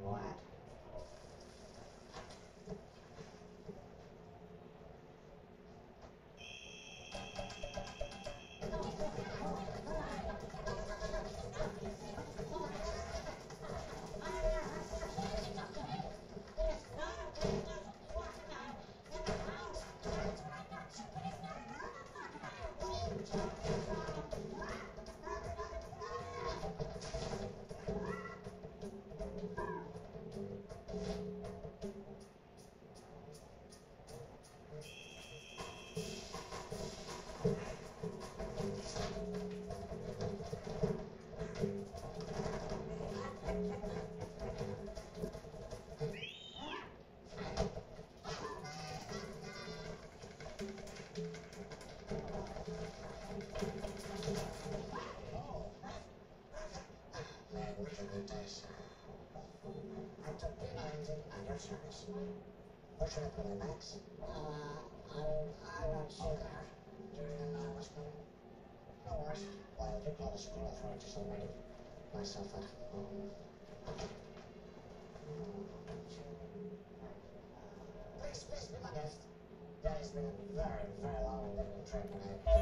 what? What's happening, Max? Uh, I'm, I'm not sure there. You know what's going on? No worries. Well, you call the school authorities already. Myself at home. Please, please be my guest. That has been a very, very long and difficult trip, and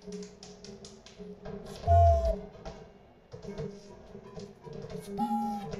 スポーン。